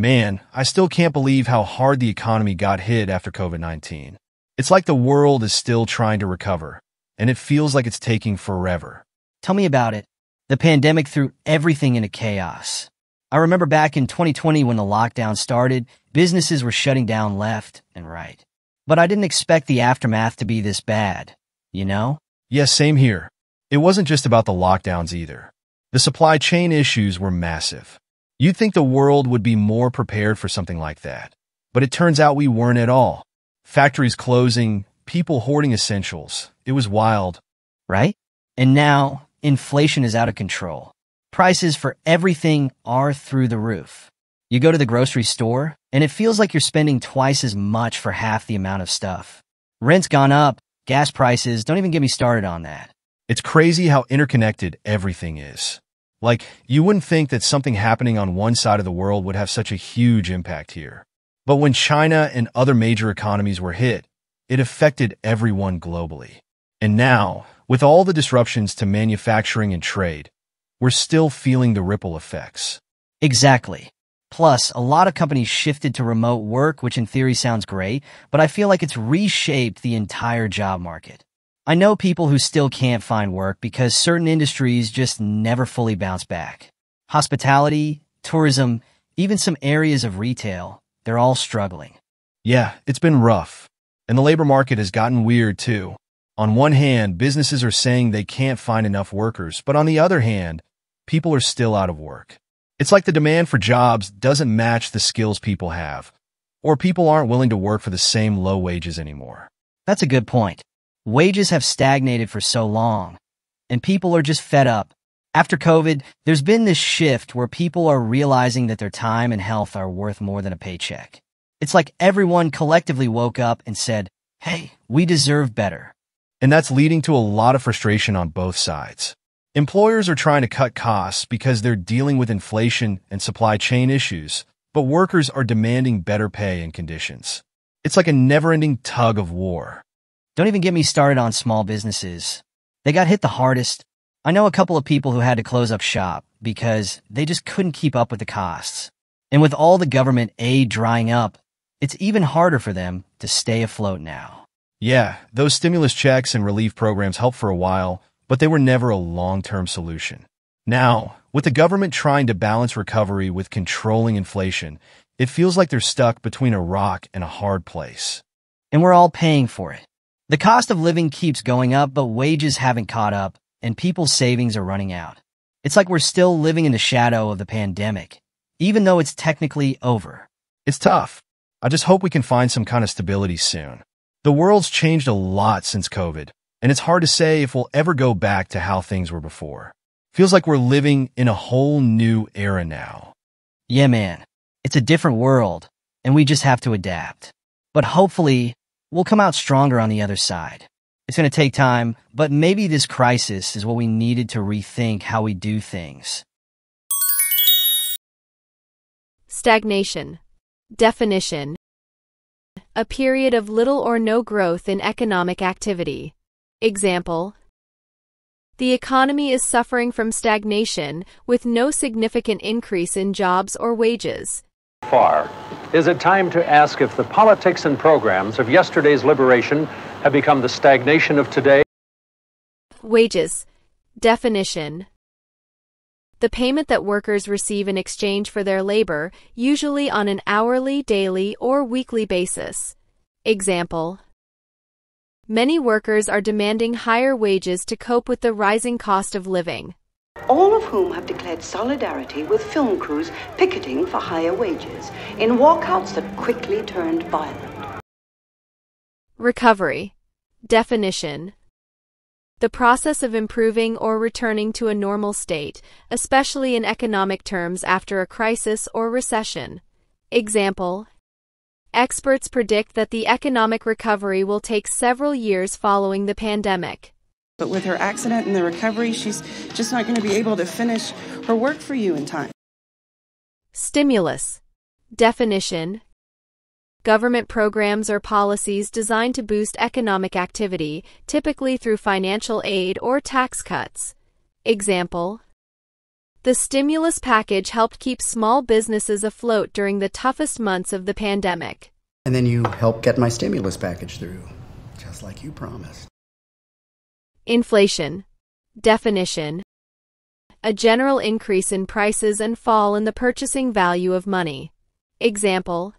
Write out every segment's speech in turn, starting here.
Man, I still can't believe how hard the economy got hit after COVID-19. It's like the world is still trying to recover, and it feels like it's taking forever. Tell me about it. The pandemic threw everything into chaos. I remember back in 2020 when the lockdown started, businesses were shutting down left and right. But I didn't expect the aftermath to be this bad, you know? Yes, same here. It wasn't just about the lockdowns either. The supply chain issues were massive. You'd think the world would be more prepared for something like that. But it turns out we weren't at all. Factories closing, people hoarding essentials. It was wild. Right? And now, inflation is out of control. Prices for everything are through the roof. You go to the grocery store, and it feels like you're spending twice as much for half the amount of stuff. Rent's gone up, gas prices, don't even get me started on that. It's crazy how interconnected everything is. Like, you wouldn't think that something happening on one side of the world would have such a huge impact here. But when China and other major economies were hit, it affected everyone globally. And now, with all the disruptions to manufacturing and trade, we're still feeling the ripple effects. Exactly. Plus, a lot of companies shifted to remote work, which in theory sounds great, but I feel like it's reshaped the entire job market. I know people who still can't find work because certain industries just never fully bounce back. Hospitality, tourism, even some areas of retail, they're all struggling. Yeah, it's been rough. And the labor market has gotten weird too. On one hand, businesses are saying they can't find enough workers, but on the other hand, people are still out of work. It's like the demand for jobs doesn't match the skills people have, or people aren't willing to work for the same low wages anymore. That's a good point. Wages have stagnated for so long, and people are just fed up. After COVID, there's been this shift where people are realizing that their time and health are worth more than a paycheck. It's like everyone collectively woke up and said, hey, we deserve better. And that's leading to a lot of frustration on both sides. Employers are trying to cut costs because they're dealing with inflation and supply chain issues, but workers are demanding better pay and conditions. It's like a never-ending tug of war. Don't even get me started on small businesses. They got hit the hardest. I know a couple of people who had to close up shop because they just couldn't keep up with the costs. And with all the government aid drying up, it's even harder for them to stay afloat now. Yeah, those stimulus checks and relief programs helped for a while, but they were never a long-term solution. Now, with the government trying to balance recovery with controlling inflation, it feels like they're stuck between a rock and a hard place. And we're all paying for it. The cost of living keeps going up, but wages haven't caught up, and people's savings are running out. It's like we're still living in the shadow of the pandemic, even though it's technically over. It's tough. I just hope we can find some kind of stability soon. The world's changed a lot since COVID, and it's hard to say if we'll ever go back to how things were before. Feels like we're living in a whole new era now. Yeah, man. It's a different world, and we just have to adapt. But hopefully, We'll come out stronger on the other side. It's going to take time, but maybe this crisis is what we needed to rethink how we do things. Stagnation. Definition. A period of little or no growth in economic activity. Example. The economy is suffering from stagnation with no significant increase in jobs or wages. Far is it time to ask if the politics and programs of yesterday's liberation have become the stagnation of today? Wages. Definition. The payment that workers receive in exchange for their labor, usually on an hourly, daily, or weekly basis. Example. Many workers are demanding higher wages to cope with the rising cost of living all of whom have declared solidarity with film crews picketing for higher wages in walkouts that quickly turned violent. Recovery. Definition. The process of improving or returning to a normal state, especially in economic terms after a crisis or recession. Example. Experts predict that the economic recovery will take several years following the pandemic. But with her accident and the recovery, she's just not going to be able to finish her work for you in time. Stimulus. Definition. Government programs or policies designed to boost economic activity, typically through financial aid or tax cuts. Example. The stimulus package helped keep small businesses afloat during the toughest months of the pandemic. And then you helped get my stimulus package through, just like you promised. Inflation. Definition. A general increase in prices and fall in the purchasing value of money. Example.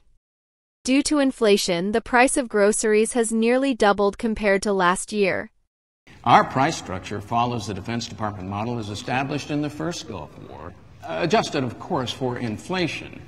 Due to inflation, the price of groceries has nearly doubled compared to last year. Our price structure follows the Defense Department model as established in the first Gulf War, adjusted, of course, for inflation.